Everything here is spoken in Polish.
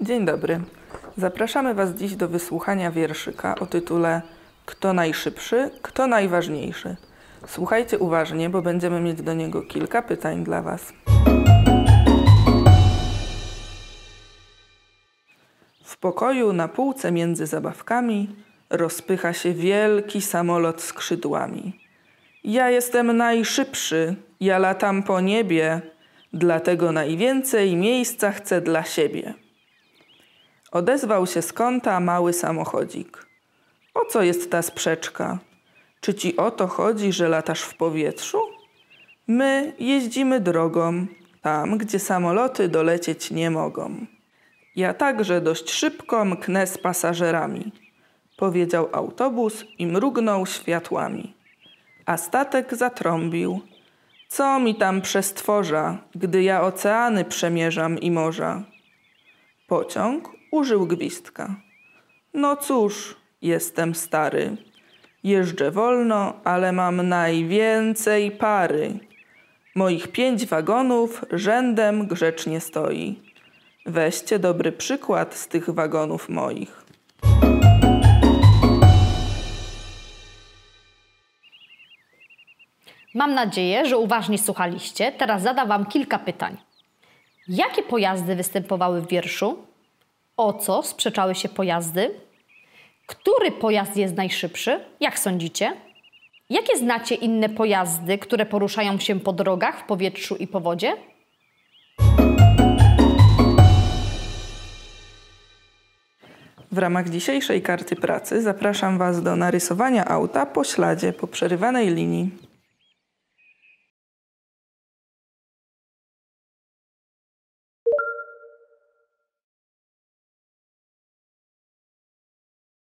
Dzień dobry. Zapraszamy Was dziś do wysłuchania wierszyka o tytule Kto najszybszy, kto najważniejszy. Słuchajcie uważnie, bo będziemy mieć do niego kilka pytań dla Was. W pokoju na półce między zabawkami rozpycha się wielki samolot skrzydłami. Ja jestem najszybszy, ja latam po niebie, dlatego najwięcej miejsca chcę dla siebie. Odezwał się z kąta mały samochodzik. O co jest ta sprzeczka? Czy ci o to chodzi, że latasz w powietrzu? My jeździmy drogą, tam gdzie samoloty dolecieć nie mogą. Ja także dość szybko mknę z pasażerami, powiedział autobus i mrugnął światłami. A statek zatrąbił. Co mi tam przestworza, gdy ja oceany przemierzam i morza? Pociąg użył gwizdka. No cóż, jestem stary. Jeżdżę wolno, ale mam najwięcej pary. Moich pięć wagonów rzędem grzecznie stoi. Weźcie dobry przykład z tych wagonów moich. Mam nadzieję, że uważnie słuchaliście. Teraz zadam Wam kilka pytań. Jakie pojazdy występowały w wierszu? O co sprzeczały się pojazdy? Który pojazd jest najszybszy? Jak sądzicie? Jakie znacie inne pojazdy, które poruszają się po drogach, w powietrzu i po wodzie? W ramach dzisiejszej karty pracy zapraszam Was do narysowania auta po śladzie po przerywanej linii.